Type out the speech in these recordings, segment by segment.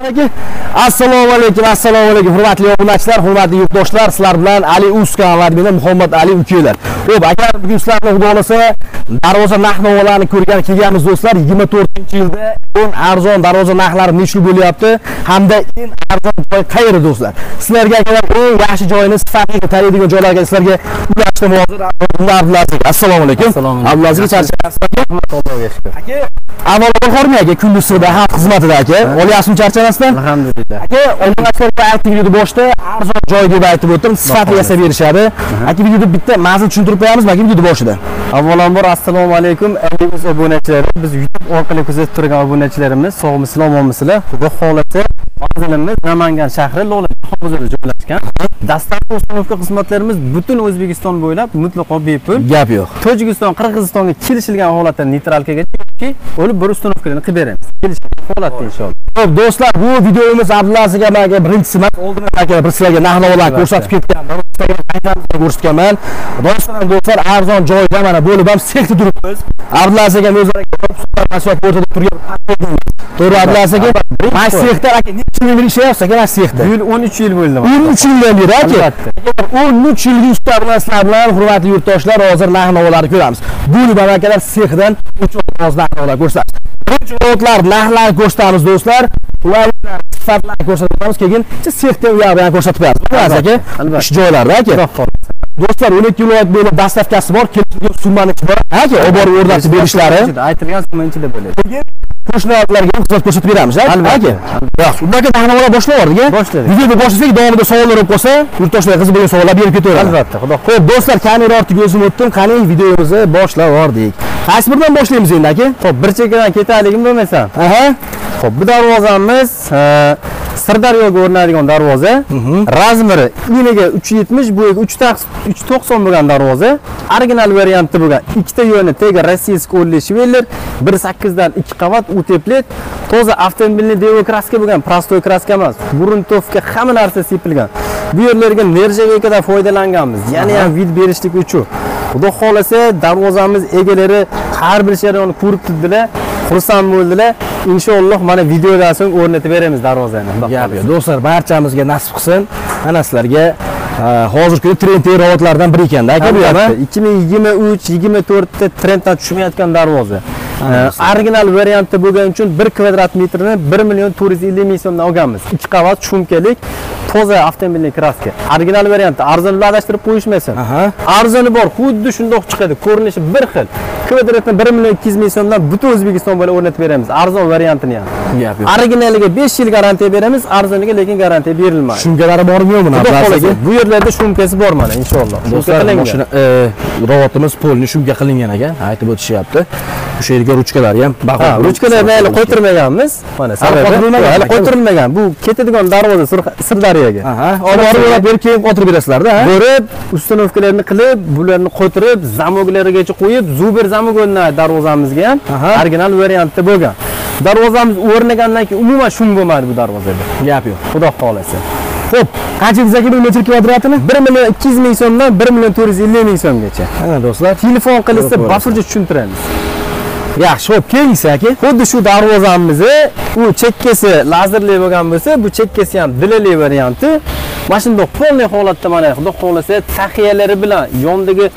assalomu alaykum assalomu alaykum hurmatli obunachilar hurmatli yurtdoshlar sizlar bilan ali uskan va meni muhammad ali ukalar. Ho'p aka bugun sizlarni xudo xohlasa darvoza narx navolarni ko'rgan kelganmiz do'stlar. 24 yilda eng arzon darvoza narxlari nechta bo'lyapti. Hamda eng arzon joy qayerda do'stlar? Sizlarga akalar eng yaxshi joyini sifatli taniydigan joylarga sizlarga ulashdim hozir abdulaziz assalomu alaykum. Assalomu alaykum. abdulaziz aka charchamasizmi Allohga shukr. aka avvalo hormi aka kunduz sirda xalq xizmatida aka olyapsizmi charchamasdan Alhamdulillah. aka obunachilarga aytdik videoda boshida arzon joy deb aytib o'tdim sifatli yasab berishadi aka videoda bitta mazmun tushuntirib qo'yamizmi aka videoda boshida Avvalambor assalomu alaykum aziz obunachilari. Biz YouTube orqali kuzatib turgan obunachilarimiz sog'misizlar, omonmisizlar? Xudo xolasa manzilimiz Namangan shahri Lola hozirda joylashgan. Dastlabki ustunovka xizmatlarimiz butun O'zbekiston bo'ylab mutlaqo bepul. gap yo'q Tojikiston, Qirg'izistonga kelishilgan holatda neytralkaga yoki o'lib bir ustunovkalarni qilib beramiz. Kelishilgan holatda inshaalloh. Xo'p do'stlar bu videomiz Abdulaziz akaga birinchisi emas oldin aka bir sizlarga narx navolarni ko'rsatib ketgan. Ko'rsatganman. Rostdan do'stlar arzon joyda mana bo'lib ham sexda turibmiz. Abdulaziz aka o'zi masofat o'rtada turgan to'g'ri Abdulaziz aka mana sexda aka. Necha yil ishlayapsiz aka mana sexda Bu yil 13 yil bo'ldi. 13 yildan beri aka. Albatta. 13 yillik usta bilan sizlar bilan hurmatli yurtdoshlar hozir narx navolarni ko'ramiz. Bo'lib ham akalar sexdan uch oz narx navolar ko'rsatamiz birinchi lotlar narxlarni ko'rsatamiz do'stlar. Sifatlarni ko'rsatamiz keyin sexda u yoqni ham ko'rsatib qo'yamiz aka ish joylarda aka. Do'stlar 12 viloyat bo'ylab dastavkasi bor kelishgan summani aka olib borib o'rnatib berishlari. Aytilgan summa ichida bo'ladi. Qo'shnilarga ham xizmat ko'rsatib beramiz Albatta, yaxshi unda aka boshlayordik a Boshladik. videoda boshlasak davomida savollar bo'lib qolsa yurtdoshlar qiziq bo'lgan savollar berib ketaveradi Albatta, xudo Xo'p, do'stlar, kamera ortiga o'zim o'tdim. Qani videomizni boshlab yubordik. Qaysi biridan boshlaymiz endi aka? Xo'p, bir chekkadan ketaylikmi bo'lmasa? Aha. Xo'p, bu darvozamiz e, Sirdaryoga o'rnaydigan darvoza. Razmeri eniga 370, bo'yiga 390 bo'lgan darvoza. Original varianti bo'lgan. Ikkita yo'ni tega rossiyskiy o'rli shveller, 1.8 dan 2 qavat uteplet, toza avtomobilni devo kraska bo'lgan, prostoy kraska emas. Gruntovka hamma narsa sepilgan. Bu yerlarga nerjavekadan foydalanganmiz. Ya'ni ham vid berishlik uchun. Xudo xolasa darvozamiz egalari har bir jarayonni ko'rib turdilar. xursand bo'ldilar inshaalloh mana videodan so'ng o'rnatib beramiz darvozani Gap yo'q. Do'stlar, barchamizga nasib qilsin. Mana sizlarga hozirgi kunda trend robotlardan biri ekanda aka bu ham. a? Albatta, 2023 24 da trenddan tushmayotgan darvoza original varianti bo'lgani uchun 1 kvadrat metrni 1 million 450 ming so'mdan olganmiz. Ikki qavat shumkalik toza avtomobilni kraska original varianti arzon adashtirib qo'yishmasin. Arzoni bor xuddi shundoq chiqadi ko'rinishi bir xil. Kvadratni 1 million 200 ming so'mdan butun o'zbekiston bo'ylab o'rnatib beramiz. Arzon variantini ham. Gap yo'q. originaliga 5 yil garantiya beramiz arzoniga lekin garantiya berilmaydi Shumkalari bormi yo'qmi? Bu yerlarda shumkasi bor mana inshaalloh. Do'stlar, mashina e, robotimiz polni shumka qilingan ekan. Aytib o'tishyapti. O'sha yerga ruchkalari ham Ha, ruchkalarni hali qo'ytirmaganmiz. Mana sababi hali qo'ytirilmagan. Bu ketadigan darvoza Sirdaryoga. Aha, olib borib o'rab berib keyin qotirib berasizlar-da? Ko'rib, ustanovkalarni qilib, bularni qo'ytirib, zamoglarigacha qo'yib, Zuber zamog o'rnatdi darvozamizga ham. Original variantda bo'lgan. Darvozamiz o'rnagandan keyin umuman shum bo'lmadi bu darvozada. Gap yo'q. Xudo xolasa. Xo'p, qancha bu metr kvadratini? 1 million 200 ming so'mdan 1 million 450 ming so'mgacha. Mana do'stlar, Telefon qilsa, Ko'rib bafurja tushuntiramiz. Yaxshi. ho'p keyingisi aka. xuddi shu darvozamizni u chekkasi lazerli bo'lgan bo'lsa bu chekkasi ham dilali varianti mana shundoq полный holatda mana xudo xohlasa tahiyalari bilan yondagi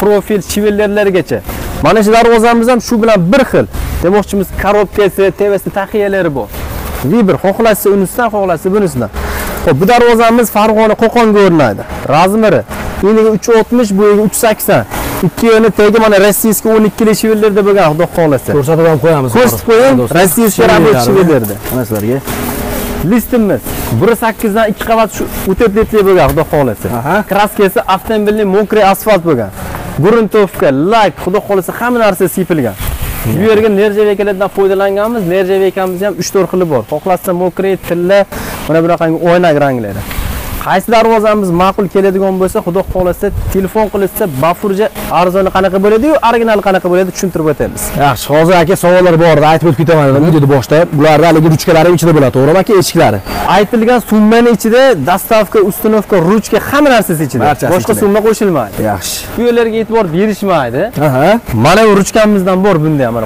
profil chivellerlargacha mana shu darvozamiz ham shu bilan bir xil demoqchimiz korobkasi tevasi tahiyalari bor vibr xohlasa unisidan xohlasa bunisidan Xo'p, bu darvozamiz Farg'ona Qo'qonga o'rnaydi. Razmeri eniga 360, bo'yiga 380. sakson yo'ni tegi mana rossiyskiy 12 li shivellarda bo'lgan, xudo xolasa. Ko'rsatib ham qo'yamiz. Ko'rsatib qo'ying, rossiyskiy rabot shivellarda. Mana sizlarga. Listimiz 1.8 dan 2 qavat shu utepletli bo'lgan, xudo xolasa. Aha. Kraskasi avtomobilning mokriy asfalt bo'lgan. Gruntovka, lak, xudo xolasa hamma narsa sepilgan. Bu yerga nerjavekalardan foydalanganmiz. Nerjavekamiz ham 3-4 xili bor. Xohlasa mokriy, tilla, mana bunaqangi o'ynak ranglari. Qaysi darvozamiz ma'qul keladigan bo'lsa xudo xohlasa telefon qilishsa bafurja arzoni qanaqa bo'ladi-yu original qanaqa bo'ladi tushuntirib o'tamiz. Yaxshi hozir aka savollar bor edi aytib o'tib ketaman. Videoda boshida bularni haligi ruchkalari ichida bo'ladi. To'g'rimi aka eshiklari aytilgan summani ichida dostavka uстановка ruchka hamma narsasi ichida. Boshqa summa qo'shilmaydi. Yaxshi. Bu yerlarga e'tibor berishmaydi. Mana bu ruchkamizdan bor bunda ham mana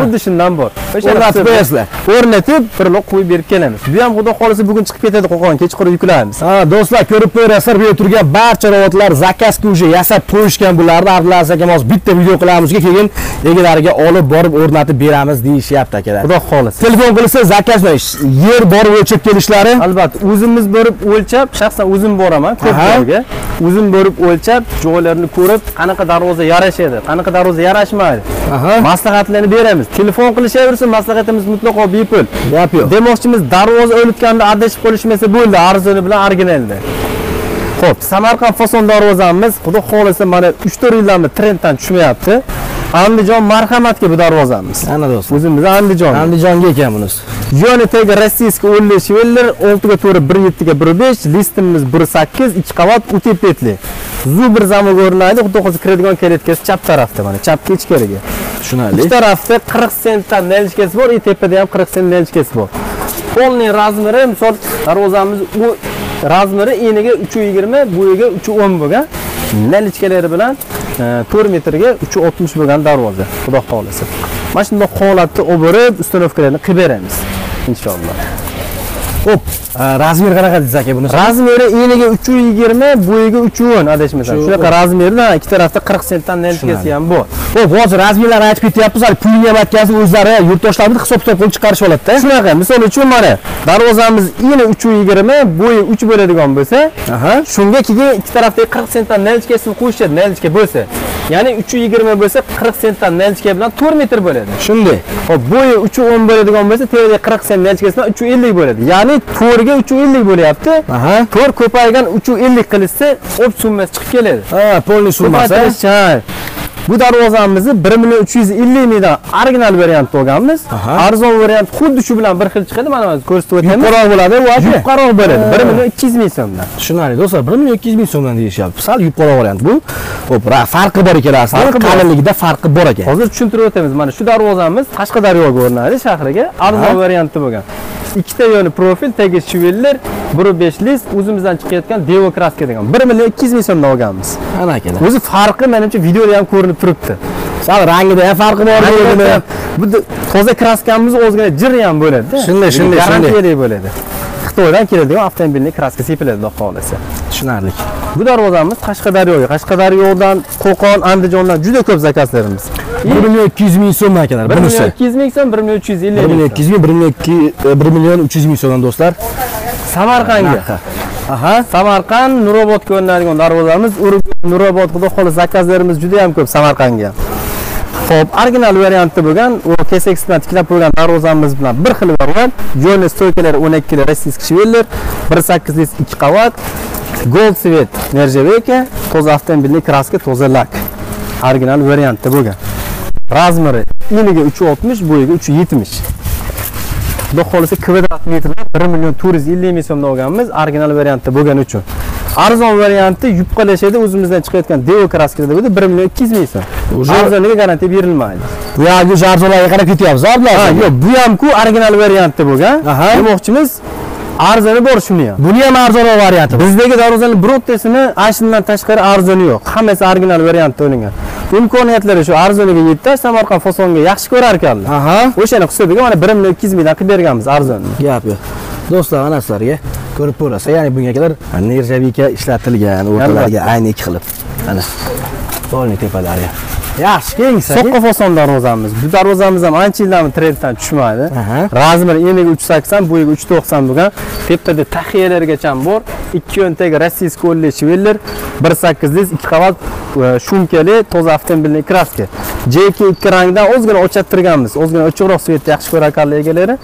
xuddi shundan bor o'rnatib qo'yasizlar. O'rnatib bir loq qo'yib berib kelamiz. Bu ham xudo xohlasa bugun chiqib ketadi qo'qon kechqurun yuklaymiz ha do'stlar ko'rib qo'yasizlar bu yerda turgan barcha robotlar zakazga уже yasab qo'yishgan bularni abdullaziz akam hozir bitta video qilamizga keyin egalariga olib borib o'rnatib beramiz deyishyapti akalar. Xudo xohlasa. Telefon qilsa zakaz yer borib o'lchab kelishlari. Albatta o'zimiz borib o'lchab shaxsan o'zim boraman ko'p joyga. O'zim borib o'lchab joylarni ko'rib qanaqa darvoza yarashadi qanaqa darvoza yarashmaydi. Aha. maslahatlarni beramiz. Telefon qilishaversin maslahatimiz mutlaqo bepul. Gap yo'q demoqchimiz darvoza o'rnatganda adashib qolishmasa bo'ldi arzoni bilan originalda. Ho'p samarqand fason darvozamiz xudo xohlasa mana 3-4 yildan beri trenddan tushmayapti. Andijon marhamatga bu darvozamiz. Ana do'stlar o'zimiz andijon. Andijonga ekan bunisi Yoni tagi rossiyskiy o'nli shiveller 6 ga to'g'ri 1 7 ga 1 5 listimiz 1 8 2 qavat utepetli zu bir zamon ko'rinadi xudo xohlasa kiradigan kalitkasi chap tarafda mana chapga ichkariga tushunarli. Ikki tarafda 40 sentdan nalchkasi bor и tepada ham 40 sent nalchkasi bor. Polniy razmeri misol darvozamiz u razmeri eniga 320 bo'yiga 310 bo'lgan. Nalichkalari bilan e, 4 metrga 360 bo'lgan darvoza xudo xohlasa. Mana shunday holatda olib borib ustanovkalarni qilib beramiz inshaalloh. Ho'p razmer qanaqa deysiz aka bunisi razmeri eniga 320 bo'yiga 310 adashmasam Shu- shunaqa razmerda ikki tarafda 40 sentdan nalchkasi ham bor ho'p hozir razmerlarni aytib ketyapmiz hali pulni ham aytgansiz o'zlari yurtdoshlar bilan hisob kitob qilib chiqarishib oladida shunaqa misol uchun mana darvozamiz eni 320 bo'yi 3 bo'ladigan bo'lsa shunga keyin ikki tarafdagi 40 sentdan nalchkasini qo'shishadi nalchka bo'lsa ya'ni 320 bo'lsa 40 sentdan nalchka bilan 4 metr bo'ladi shunday hop bo'yi 310 bo'ladigan bo'lsa tepadagi 40 sent nalchkasi bilan 350 bo'ladi ya'ni to'rga 350 bo'lyapti to'r ko'paygan 350 qilishsa o'p summasi chiqib keladi ha polniy summasi ha. Bu darvozamizni 1 million 350 mingdan original variantda olganmiz. Arzon variant xuddi shu bilan bir xil chiqadi. Mana hozir ko'rsatib o'tamiz. yuqoroq bo'ladi u Yuqoroq bo'ladi. Ha. 1 million 200 ming so'mdan. tushunarli do'stlar bir million ikki yuz ming so'mdan deyishyapti sal yuqoroq variant bu ho'p ra- farqi bor bor. qalinligida farqi bor ekan Hozir tushuntirib o'tamiz. Mana shu darvozamiz Qashqadaryoga o'rnadi shahriga. Arzon variantda bo'lgan. Ikkita yo'li profil, tagi shiveller, 1.5 list, o'zimizdan chiqayotgan Devo kraska degan. 1 million 200 ming so'mdan olganmiz. ana akalar O'zi farqi menimcha videoda ham ko'rinib turibdi. sal rangida ham farqi bor bu toza kraskamiz o'zgina jiri ham bo'ladi Shunday, shunday, garantiyali bo'ladi xitoydan keladigan avtomobilning kraskasi sepiladi xudo xohlasa tushunarli. Bu darvozamiz qashqadaryoga qashqadaryodan qo'qon andijondan juda ko'p zakazlarimiz bir million ikki yuz ming so'm akalar bir million ikki yuz ming so'm bir million uch yuz ellik bir million ikki yuz ming bir million ikki bir million uch yuz ming so'mdan do'stlar. Samarqandga. Aha. Samarqand nurobodga o'rnaladigan darvozamiz urgut nurobod xudo xohlasa zakazlarimiz juda ham ko'p samarqandga Xo'p, original variantda bo'lgan, u KSX bilan tiklab qo'yilgan darvozamiz bilan bir xil variant. Yo'lni stoykalari 12 li rossiyskiy shiveller, 1.8 lis 2 qavat, Gold Svet nержавейка, toza avtomobilning kraska, toza lak. Original variantda bo'lgan. Razmeri eniga 360, bo'yiga 370. Xudo xohlasa kvadrat metrlar 1 million 450 ming so'mdan olganmiz, original variantda bo'lgani uchun. Arzon varianti yupqalashadi, o'zimizdan chiqayotgan Devo kraskada bo'ldi 1 million 200 ming so'm. Уже- Arzoniga garantiya berilmaydi. bu yoqgi arzonlarga qarab ketyapmiz Ha, yo'q, bu ham-ku original variantda bo'lgan. Demoqchimiz arzoni bor shuni ham. buni ham arzonroq varianti Bizdagi darvozalar birortasini ashundan tashqari arzoni yo'q. Hammasi original variantda olingan. Imkoniyatlari shu arzoniga yetdi, Samarqand fasonga yaxshi ko'rar ekanlar. O'shani hisobiga mana 1 million 200 mingdan qilib berganmiz arzonni. gap yo'q do'stlar mana sizlarga ko'rib ko'rasiz ya'ni bungalar nержавейка ishlatilgan o'rtalariga ayni ikki qilib mana polniy tepalari yaxshi kengsa Soqqa fason darvozamiz. Bu darvozamiz ham ancha yildan trenddan tushmadi. Aha. Razmeri eniga 380, bo'yiga 390 bo'lgan. Tepada taxiyalargacha bor. Ikki yo'ntagi rossiyskiy o'nli shiveller, 1.8 lis, 2 qavat e, shumkali toza avtomobilning kraska. JK ikki rangdan o'zgina o'chattirganmiz. O'zgina ochiqroq svetni yaxshi ko'rar ekanlar egalari.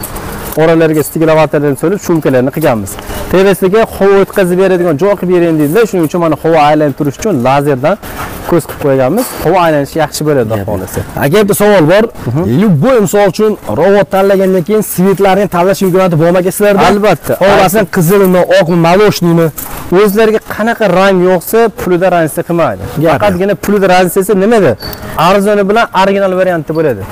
Oralarga stiglavatorlarni solib shumkalarni qilganmiz. Tevasiga havo o'tkazib beradigan joy qilib bering dedilar. Shuning uchun mana havo aylanib uchun lazerdan ko'z qilib qo'yganmiz. Havo aylanishi yaxshi bo'ladi, xudo xohlasa. aka bitta savol bor любой misol uchun robot tanlagandan keyin svetlarni tanlash imkoniyati bormi sizlarda Albatta. xohlasan qizilmi oqmi молочныйmi o'zlariga qanaqa rang yo'qsa pulida rangiya qilmaydi faqatgina pulida rangiya nimada arzoni bilan original variantda bo'ladi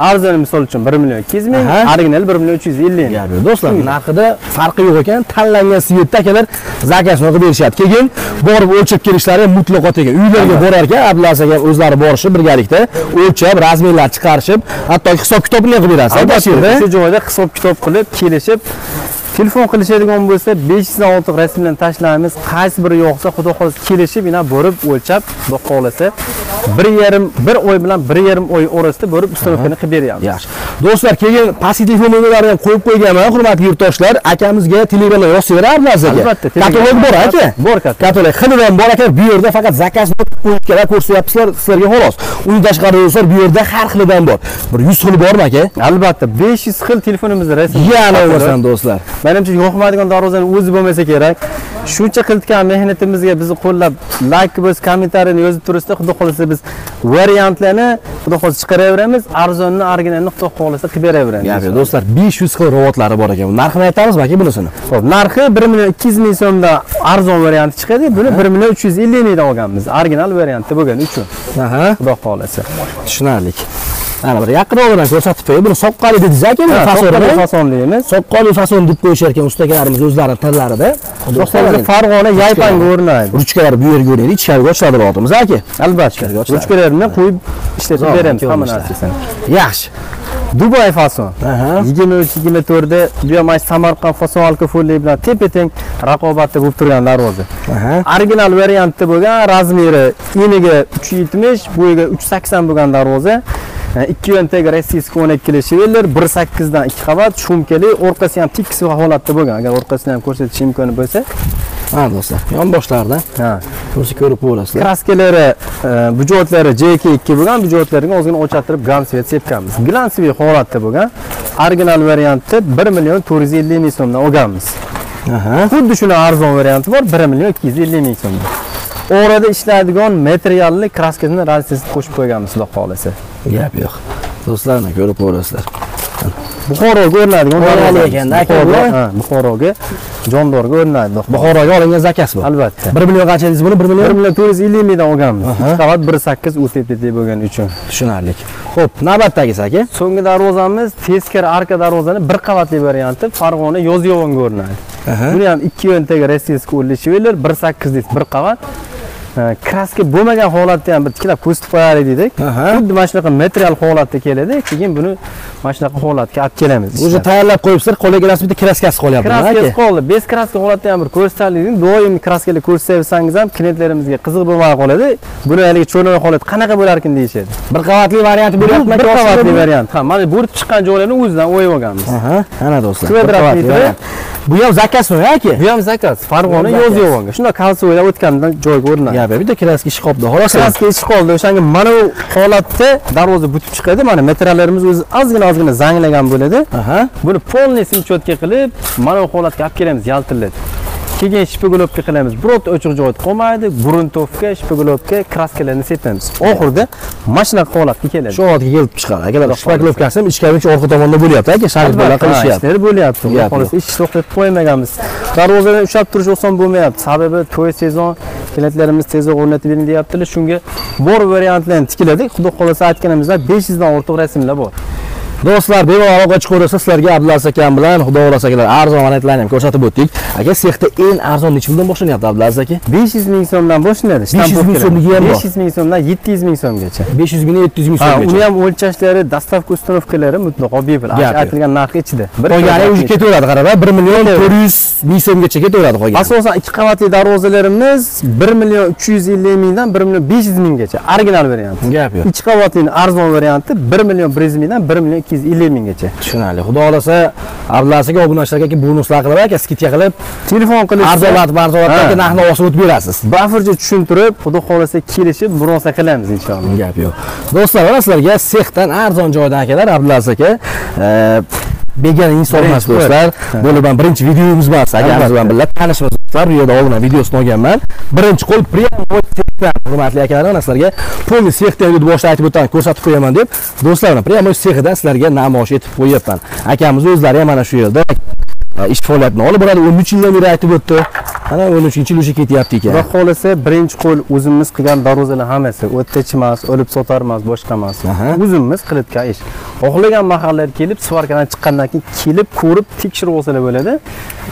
arzoni misol uchun 1 million 200 ming original 1 million 350 ming. Do'stlar, narxida farqi yo'q ekan. Tanlangan svetda akalar zakazini qilib berishadi. Keyin borib o'lchab kelishlari mutlaqo tekin. Uylarga borar ekan, Abdulaziz aka o'zlari borishib birgalikda o'lchab, razmerlar chiqarishib, hatto hisob kitobini ham qilib berasiz. albatta shu joyda hisob kitob qilib kelishib telefon qilishadigan bo'lsa 500 dan ortiq rasmlarni tashlaymiz qaysi biri yoqsa xudo xohlasa kelishib yana borib o'lchab xudo xohlasa bir yarim bir oy bilan bir yarim oy orasida borib uстановканы qilib beryapmiz Yaxshi. Do'stlar, keyin pastki telefon nomerlarini ham qo'yib qo'yganman, hurmatli yurtdoshlar. Akamizga Telegramda yozaveradi Abdulaziz aka. Albatta, Katalog bor aka. Bor katalog. Xilidan bor aka. Bu yerda faqat zakaz qo'yishga ko'rsatyapsizlar sizlarga xolos. Undan tashqari do'stlar, bu yerda har xilidan bor. Bir 100 xili bormi aka? albatta 500 xil telefonimizda rasm Yana bo'lmasin do'stlar. Manimcha yoqmaydigan darvozani o'zi bo'lmasa kerak. Shuncha qilayotgan mehnatimizga bizni qo'llab layk bo'lsa kommentariyani yozib turibsizda xudo xohlasa biz variantlarni xudo xohlasa chiqaraveramiz. Arzonni originalni xudo xohlasa qilib beraveramiz yo'q, do'stlar 500 xil robotlari bor ekan. Narxini aytamizmi aka bunisini? Xo'p, narxi 1 million 200 ming so'mdan arzon varianti chiqadi. Buni 1 million 350 mingdan olganmiz. Original varianti bo'lgani uchun. Aha, xudo xohlasa. Tushunarli. Ana bir yaqinroqdan ko'rsatib qo'ying. Buni soqqali dedi aka, buni fasonli fasonini. deymiz Soqqoli fason deb qo'yishar ekan ustakalarimiz o'zlarining tillarida. Do'stlar farg'ona yaypanga o'rnaydi ruchkalar bu yerga o'raydi, ichkariga ochiladi robotimiz aka. albatta ochiladi. ruchkalarni qo'yib ishlatib beramiz hamma narsasini Yaxshi. Dubay fason. Aha. 23-24 da bu ham mana Samarqand fason alkofoli bilan tepa-teng raqobatda bo'lib turgan darvoza. Original variantda bo'lgan, razmeri eniga 370, bo'yiga 380 bo'lgan darvoza. Ikki yo'ntagi rossiyskiy 12 kilo shiveller, 1.8 dan 2 qavat, shumkali, orqasi ham tekis holatda bo'lgan. Agar orqasini ham ko'rsatish imkoni bo'lsa, Ha do'stlar, yon boshlardan ha. ko'rsa ko'rib ko'rasizlar. Kraskalari, e, bujotlari JK2 bo'lgan, bujotlarga ozgina o'chattirib glansvet sepganmiz. Glansviy holatda bo'lgan. Original variantda 1 million 450 ming so'mdan olganmiz. Xuddi shuni arzon varianti bor 1 million 250 ming so'mda. Orada ishlaydigan materialni kraskasini raziyasini qo'shib qo'yganmiz xudo xohlasa. Gap yo'q. Do'stlar, mana ko'rib ko'rasizlar. Buxoroga darvozamiz. ekanda, Buxoroga jondorga o'rnaydi. Buxoroga olingan zakaz bu. Albatta. 1 million qancha dedingiz buni? 1 1 million? million 450 mingdan olganmiz. Qavat 1.8 UTPT bo'lgani uchun. Tushunarli. Xo'p, navbatdagisi aka. So'nggi darvozamiz teskari arka darvozani bir qavatli varianti Farg'ona Yozyovonga o'rnaydi. Aha. Buni ham ikki yo'ntagi rossiyskiy o'rlashveler 1.8 deysiz bir qavat. Kraska bo'lmagan holatda ham bir tiklab ko'rsatib qo'yar edik. Aha. Xuddi mana shunaqa material holatda keladi, keyin buni mana shunaqa holatga olib kelamiz. O'zi tayyorlab qo'yibsizlar, qo'liga rasm bitta kraskasi qolyapti. kraskasi qoldi. Bez kraska holatda ham bir ko'rsatalik. Doim kraskalar ko'rsatsangiz ham klientlarimizga qiziq bo'lmay qoladi. Buni haligi cho'rnoy holat qanaqa bo'larkin deyishadi. Bir qavatli varianti beryapti bir qavatli variant. Ha, mana bu chiqqan joylarni o'zidan o'yib olganmiz. Ana do'stlar. Kvadrat metri. Bu ham zakazmi aka? Bu ham zakaz. Farg'ona. Yozyovonga. Shunda kalsiyoda o'tgandan joyga o'rnadi. Yo'q, bitta kraska ishi qoldi. Xolos. Kraska ichi qoldi. O'shanga mana bu holatda darvoza butib chiqadi. Mana materiallarimiz o'zi ozgina ozgina zanglagan bo'ladi. Buni polniy simchotka qilib, mana bu holatga olib kelamiz, yaltillatib. Keyin shpigulovka qilamiz. Birorta o'chiq joyda qolmaydi. Gruntovka, shpigulovka, kraskalarni sepamiz. Oxirida mashina holatga keladi. Shu holatga kelib chiqadi. Akalar, shpaklovkasi ham ichkari orqa tomonda bo'lyapti aka, sharit bilan qilishyapti. bo'lyapti. Xudo Gap xohlasa ish to'xtatib qo'ymaganmiz. Darvozadan ushlab turish oson bo'lmayapti. Sababi to'y sezon klientlarimiz tezroq o'rnatib bering deyaptilar. Shunga bor variantlarni tikladik. Xudo xohlasa aytganimizdek 500 dan ortiq rasmlar bor. Do'stlar, bemalol aloqa chiqaversa sizlarga Abdulaziz akam bilan Xudo xohlasa akalar arzon variantlarni ham ko'rsatib o'tdik. Aka, sexda eng arzon necha puldan boshlanyapti Abdulaziz aka? 500 ming so'mdan boshlanadi. 500 ming so'mligi ham bor. 500 ming so'mdan 700 ming so'mgacha. 500 ming 700 ming Ha, so'mgacha. uni ham o'lchashlari, dastavka uстановkalari mutlaqo bepul. Aytilgan narxi ichida. Qolgani metr. ketaveradi, qarab, 1 million 400 ming so'mgacha ketaveradi qolgani. Asosan ikki qavatli darvozalarimiz 1 million 350 mingdan 1 million 500 minggacha original variant. Gap yo'q. Ikki qavatlining arzon varianti 1 million 100 mingdan 1 million 250 minggacha. Tushunarli. Xudo xohlasa Abdulaziz aka obunachilarga bonuslar qilib aka, skidka qilib, Telefon qilib arzonlatib, arzonlatib narxni osib o'tib berasiz. bafurja tushuntirib, xudo xohlasa kelishib murosa qilamiz inshaalloh. Gap yo'q. Do'stlar, mana sizlarga sexdan arzon joydan akalar Abdulaziz aka begona inson emas Birinchi do'stlar. Bu ham birinchi videomiz emas. Akamiz bilan birga tanishmiz do'stlar. Bu yerda oldin videosini olganman. Birinchi qo'l hurmatli akalar, mana sizlarga pulni sexdan deb boshida aytib o'taman, ko'rsatib qo'yaman deb. Do'stlar, mana prям sexidan sizlarga namoyish etib qo'yapman. Akamiz o'zlari ham mana shu yerda e, ish faoliyatini olib boradi. 13 yildan beri aytib o'tdi. Ana 13 yil уже ketyapti ekan. Xudo xohlasa birinchi qo'l o'zimiz qilgan darvozalar hammasi o'ttichi emas, o'lib sotar emas, boshqa emas. O'zimiz qilayotgan ish. Xohlagan mahallalar kelib, svarkadan chiqqandan keyin kelib ko'rib tekshirib olsalar bo'ladi.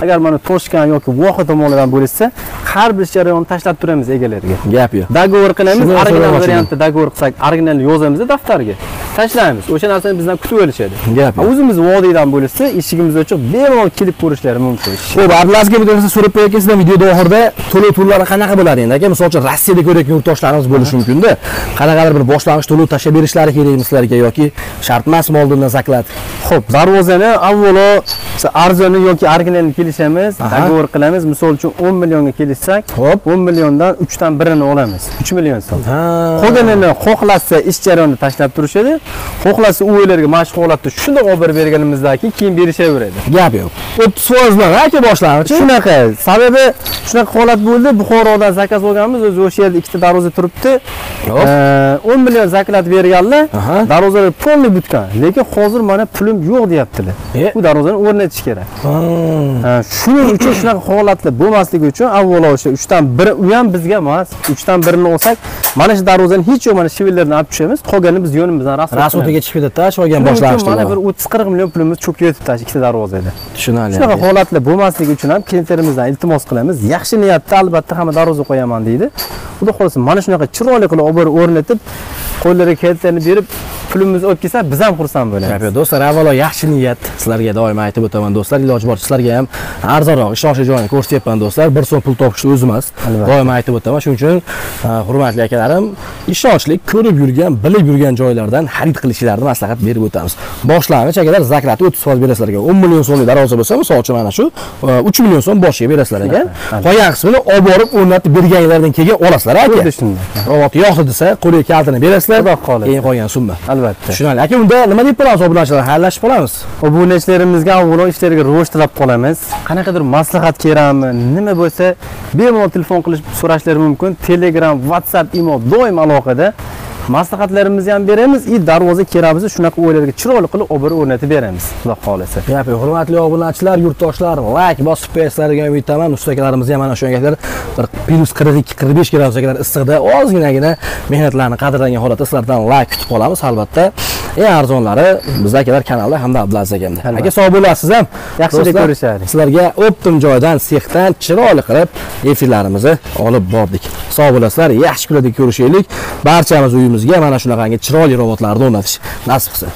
Agar mana Toshkent yoki Voha tomonlardan bo'lsa, har bir jarayonni tashlab turamiz egalariga. Gap yo'q. Dogovor qilamiz, original variantda dogovor qilsak, originalni yozamiz daftarga. Tashlaymiz. O'sha narsani bizdan kutib olishadi. Gap yo'q. O'zimiz vodiydan bo'lsa, eshigimiz ochiq, bemalol kelib ko'rishlari mumkin. Xo'p, Abdulazizga bitta narsa so'rab qo'yayotgan sizdan videoda oxirida to'lov turlari qanaqa bo'ladi endi aka? Misol uchun Rossiyada ko'rayotgan yurtdoshlarimiz bo'lishi mumkin-da. Qanaqadir bir boshlang'ich to'lov tashlab berishlari kerakmi sizlarga yoki shart emasmi oldindan zaklad? Xo'p, darvozani avvalo arzoni yoki originalni kelishamiz, dogovor qilamiz. Misol uchun 10 millionga kelishsak, Xo'p. 10 milliondan 3 dan birini olamiz. 3 million so'm. Qolganini xohlasa ish jarayonida tashlab turishadi. Xohlasa u o'ylarga mashq holatda shunday olib berib berganimizdagi keyin berishaveradi. Gap yo'q. 30% bilan aka boshlang'ich. Shunaqa. Sababi shunaqa holat bo'ldi. Buxorodan zakaz olganmiz. O'zi o'sha yerda ikkita darvoza turibdi. 10 million zaklat berganlar. Darvozalar polni butgan. Lekin hozir mana pulim yo'q deyaptilar. E? Bu darvozani o'rnatish kerak. Shuning uchun shunaqa holatlar bo'lmasligi uchun avvalo o'sha 3 dan 1 u ham bizga emas. 3 dan 1 ni olsak, mana shu darvozani hech yo'q mana shivillardan olib tushamiz. Qolganini biz yo'limizdan rasm. Rasmatiga chiqib ketadi-da, shu olgan Shuning uchun boshlang'ich mana bir to'lov. 30-40 million pulimiz cho'kib yotibdi ikkita darvozada. Tushunarli. Shunaqa holatlar bo'lmasligi uchun ham klientlarimizdan iltimos qilamiz. Yaxshi niyatda albatta hamma darvoza qo'yaman deydi. Xudo xohlasa mana shunaqa chiroyli qilib olib borib o'rnatib, qo'llariga kalitlarni berib, pulimizni olib kelsa, biz ham xursand bo'lamiz. do'stlar, avvalo yaxshi niyat sizlarga doim aytib o'taman do'stlar. Iloji boricha sizlarga ham arzonroq ishonchli joyni ko'rsatyapman do'stlar. 1 so'm pul topishni o'zi emas. Doim aytib o'taman. Shuning uchun hurmatli yarım ishonchli ko'rib yurgan, bilib yurgan joylardan xarid qilishlarini maslahat berib o'tamiz. Boshlang'ich akalar zaklat 30% berasizlar ekan. 10 million so'mlik darvoza bo'lsa, misol uchun mana shu a, 3 million so'm boshiga berasizlar ekan. Qolgan qismini olib borib o'rnatib berganlardan keyin olasizlar aka. Xuddi shunday. Robot yo'q desa, qo'liga kaltini berasizlar. Xudo xohlasa. Keyin qolgan summa. Albatta. Tushunarli. Aka, unda nima deb qolamiz obunachilar? Xayrlashib qolamiz. Obunachilarimizga avvalo ishlariga rivoj tilab qolamiz. Qanaqadir maslahat kerakmi, nima bo'lsa, bemalol telefon qilib so'rashlari mumkin. Telegram, WhatsApp, imo doim aloqada. voqeda Maslahatlarimizni ham beramiz, i darvoza bo'lsa shunaqa o'ylarga chiroyli qilib borib o'rnatib beramiz. Xudo xohlasa. Yo'q. Hurmatli obunachilar, yurtdoshlar, like bosib qo'yasizlarga umid qilaman. Ustakalarimiz ham mana shungalar bir plus 42-45 gradusgalar issiqda ozginagina mehnatlarni qadrlangan holatda sizlardan like kutib qolamiz albatta. Eng arzonlari biz akalar kanalda hamda Abdulaziz akamda. Aka sog' bo'lasiz ham. Yaxshilik ko'rishaylik. Sizlarga optim joydan, sexdan chiroyli qilib efirlarimizni olib bordik. Sog' bo'lasizlar, yaxshi kunlarda ko'rishaylik. Barchamiz uyimizga mana shunaqangi chiroyli robotlarni o'rnatish nasib qilsin.